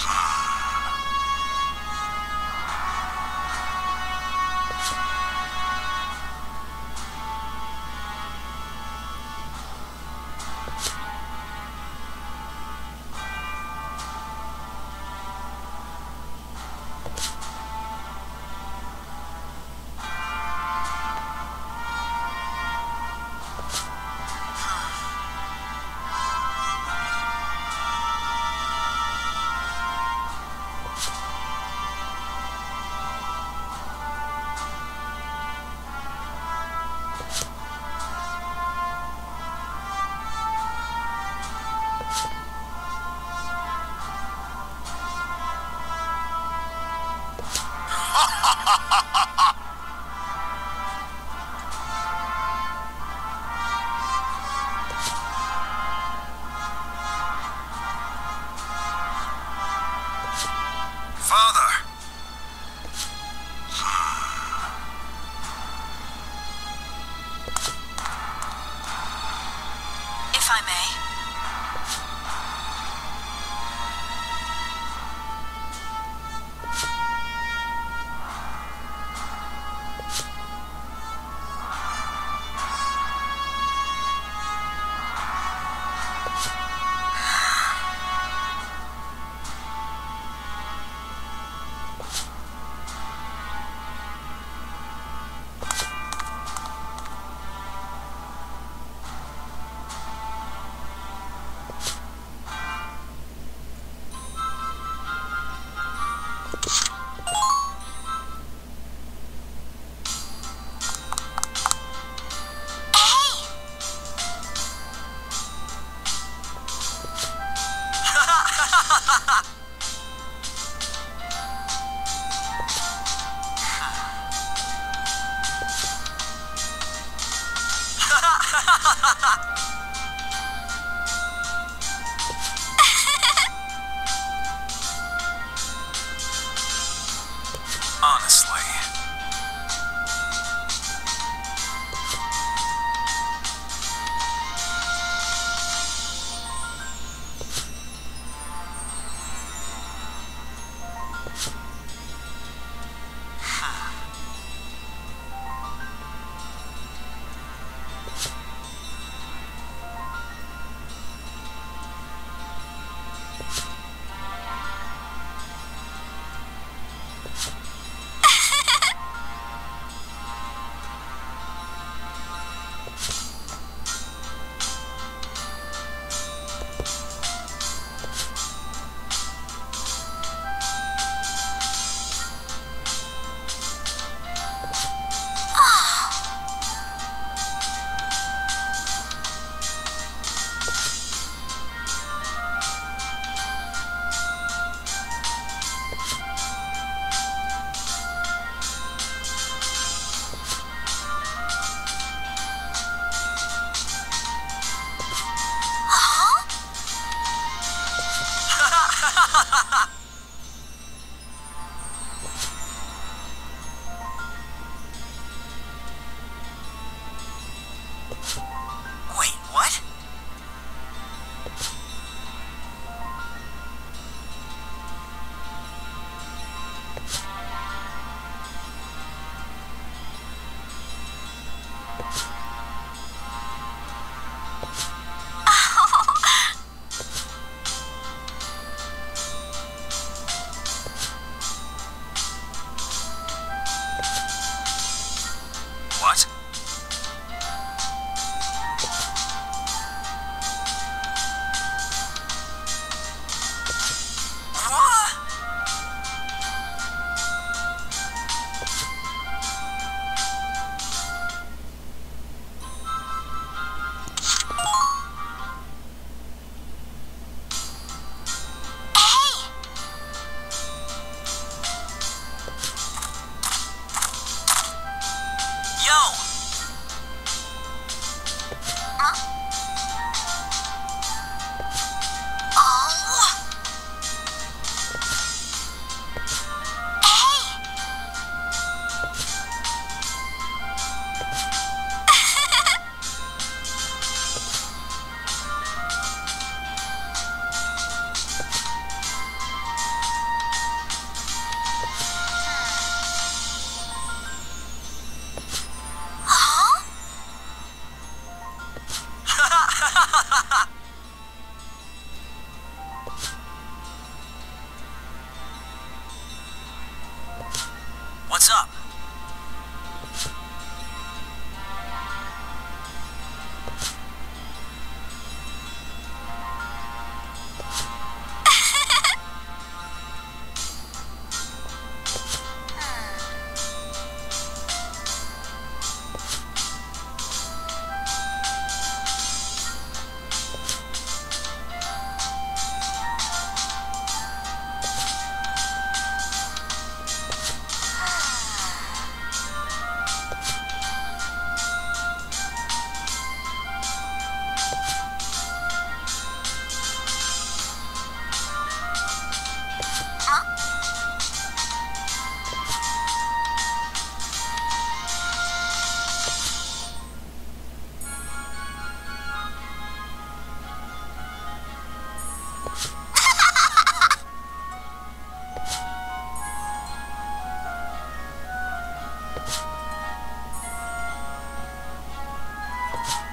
Ha! ha ha ha 哈哈哈哈 Bye.